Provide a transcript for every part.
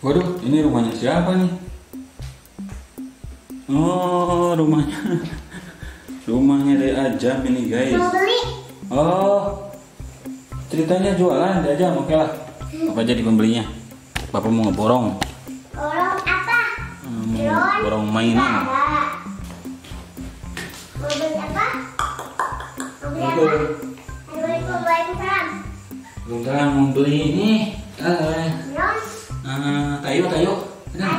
Waduh, ini rumahnya siapa nih? Oh, rumahnya rumahnya dari Ajam ini guys. Mau beli? Oh, ceritanya jualan dari Ajam, oke lah. Apa jadi pembelinya? Bapak mau ngeborong, Orang apa? Hmm, Drone? borong mainan. Mau beli apa? Mau beli apa? Mau beli keram. Belum kan mau beli ini. Eh? Eh. Ada. Ayo. Ada.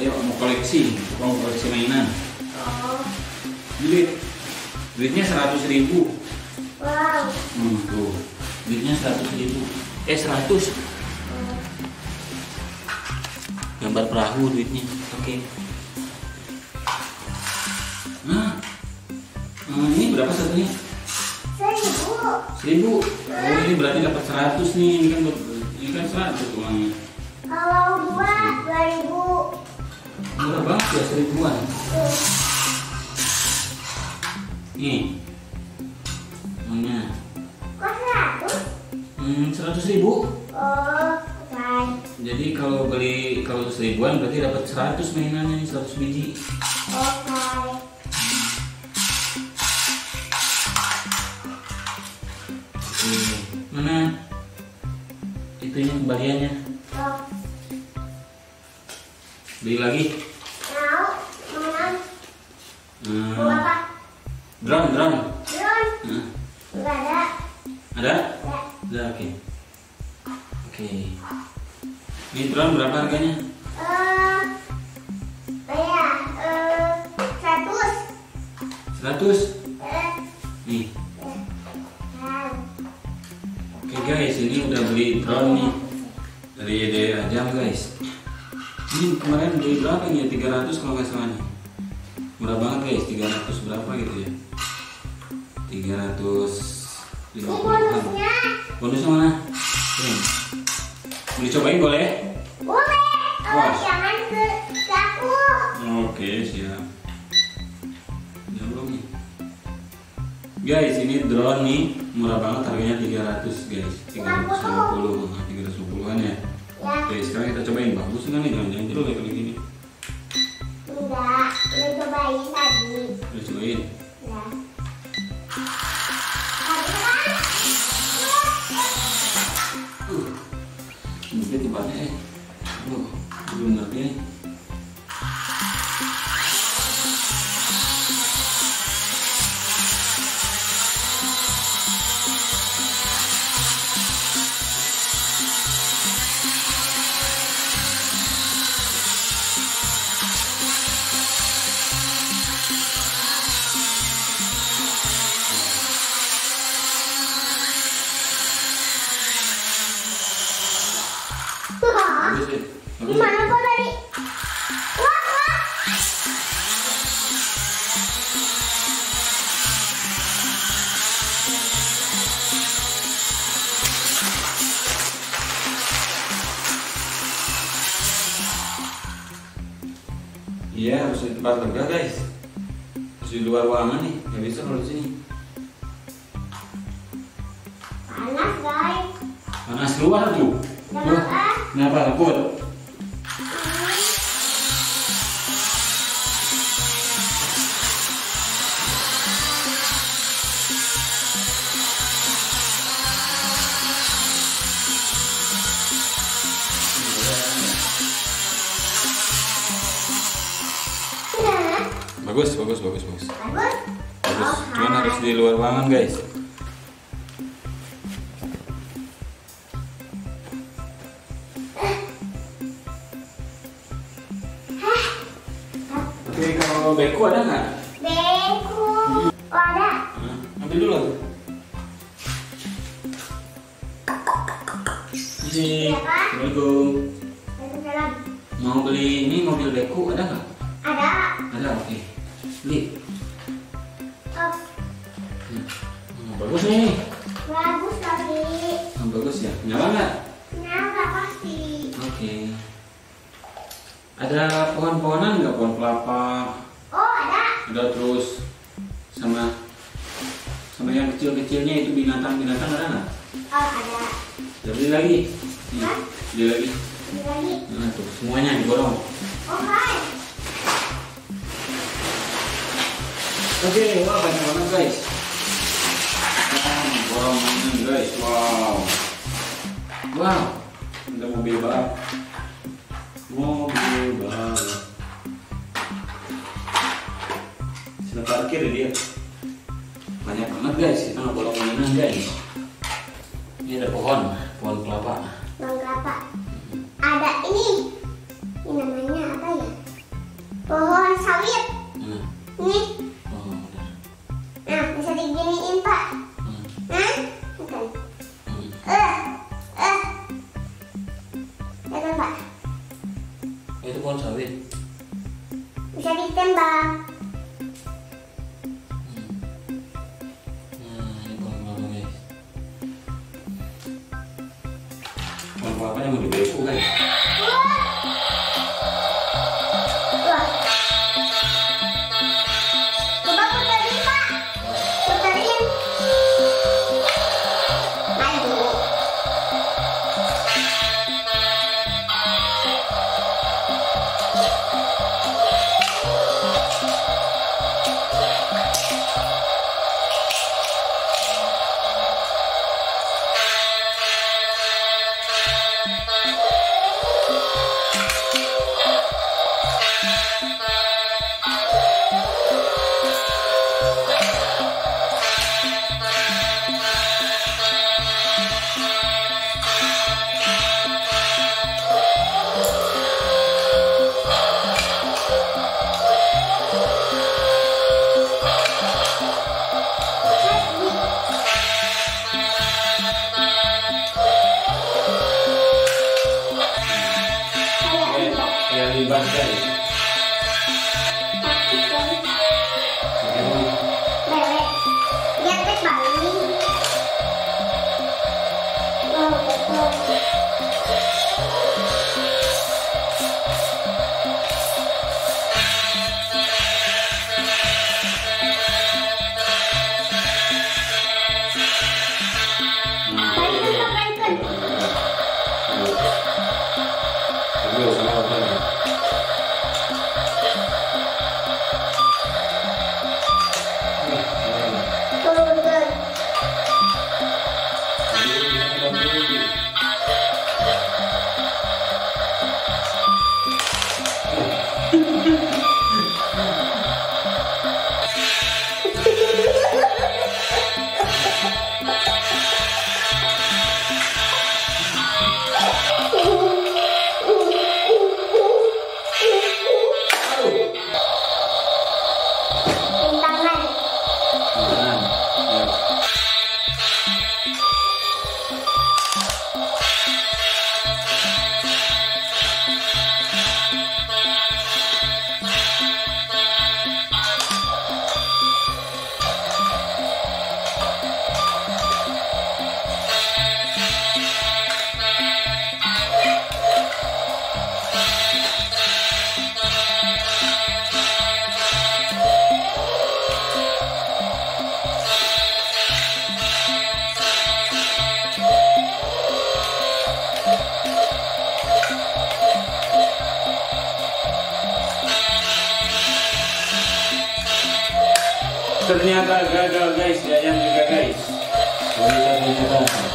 Ayo mau koleksi, mau koleksi mainan. Oh. Duit, duitnya seratus ribu. Wow. Hmm, tuh, duitnya seratus ribu. Eh seratus. Gambar perahu duitnya. Oke. Nah, hmm, ini berapa satunya? Seribu. Seribu. Oh ini berarti dapat seratus nih. Ini kan ini kan seratus uangnya. Kalau dua, dua ribu. Murah banget ya seribuan. Tuh. Nih. Uangnya. Kok seratus? Hmm, seratus ribu. Oh, bukan. Jadi kalau beli kalau seribuan berarti dapat 100 mainannya 100 biji. Oke. Oke. Mana? Itunya kembaliannya. Beli lagi. mau? Mau nang? Mau Hmm, apa? drum drum. Drone? Hmm, ada. ada? Ada oke. Oke. Ini drum berapa harganya? Eh, ya, eh, seratus. 100. Eh, Nih. nah, Oke guys, ini udah beli drone nih dari daerah jam guys. Ini kemarin beli berapa nih? 300 kalau nggak salah nih. Murah banget guys, 300 berapa gitu ya? 300 ini 50 bonusnya. Bonusnya mana? Ini. Mau dicobain boleh? Boleh. Eh, Wah. jangan ke ke aku. Oke, siap. Belum nih. Guys, ini drone nih murah banget harganya 300 guys. 350, nah, 350-an ya. Oke, sekarang kita cobain bagus nggak nih jangan-jangan jelek kayak gini. enggak. Udah cobain tadi. Udah cobain. Bagus. Gimana kok tadi? Wah, wah. Iya, harus di tempat lega guys. Harus di luar ruangan nih, nggak bisa kalau di sini. Panas, guys. Panas keluar tuh. Jangan ah. Kenapa takut? Bagus, bagus, bagus, bagus. bagus. Bagus. Cuman harus di luar ruangan guys. Beku ada nggak? Beku. Oh, ada. Hah? Ambil dulu. Ini. Siapa? Assalamualaikum. Waalaikumsalam. Mau beli ini mobil beku ada nggak? Ada. Ada, oke. Beli. Oh, Hmm, bagus nih. bagus tadi. Hmm, bagus ya. Nyala nggak? Nyala pasti. Oke. Ada pohon-pohonan nggak? Pohon kelapa. Ada terus sama sama yang kecil-kecilnya itu binatang-binatang ada nggak? Oh, ada. Udah beli lagi. Nih, Hah? beli lagi. Ini lagi. Nah, tuh semuanya diborong. Oh, hai. Oke, wah banyak banget guys. Nah, borong mainan guys. Wow. Wow. Ada mobil balap. Mobil balap. Parkir dia. Banyak banget guys. Kita nggak borong mainan guys. Ini ada pohon, pohon kelapa. Bang kelapa. Ada ini. Ini namanya apa ya? Pohon sawit. Nah, Ini. oh. Nah, bisa diginiin, Pak. Hmm, Nah, bukan. hmm. Eh, eh. Lihat, Pak. Itu pohon sawit. Bisa ditembak. Pohon kelapanya mau dibeku guys. Wah. Ternyata gagal guys, Yayan juga guys. Ternyata ternyata.